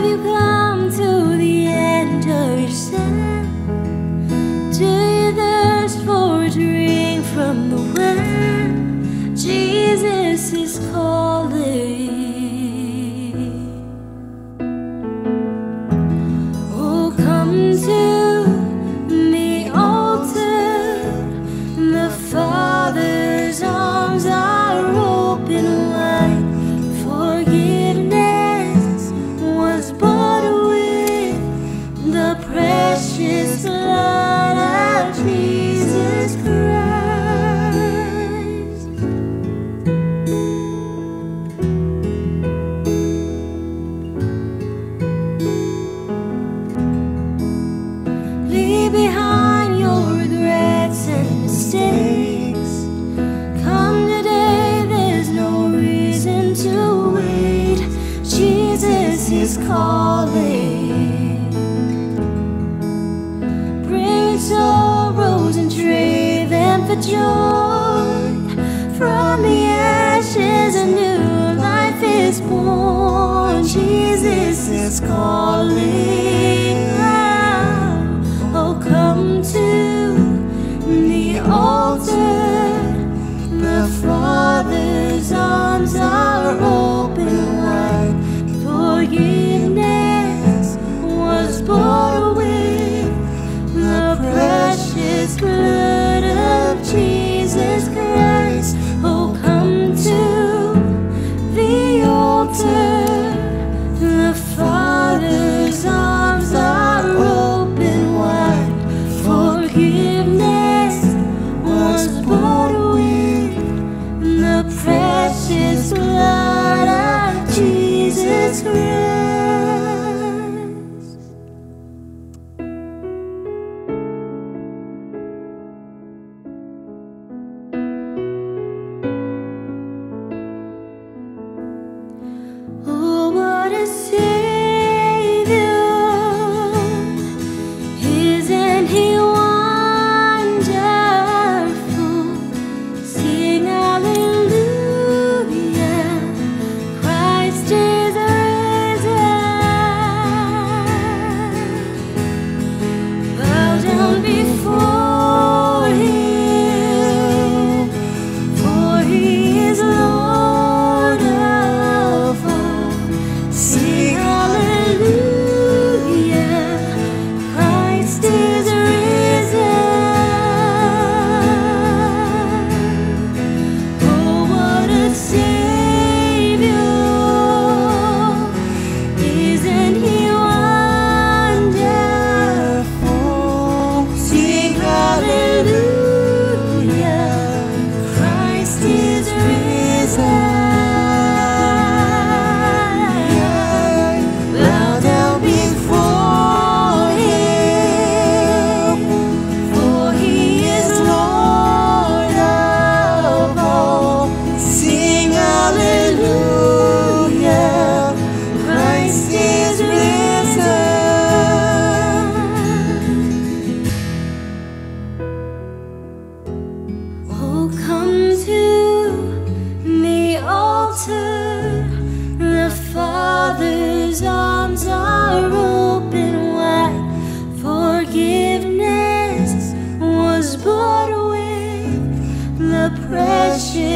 have you come to the end of yourself? is calling. Bring sorrows and trade them for joy. From the ashes, a new life is born. Jesus is calling. Now. Oh, come to the altar. The Father's arms are open. real. 是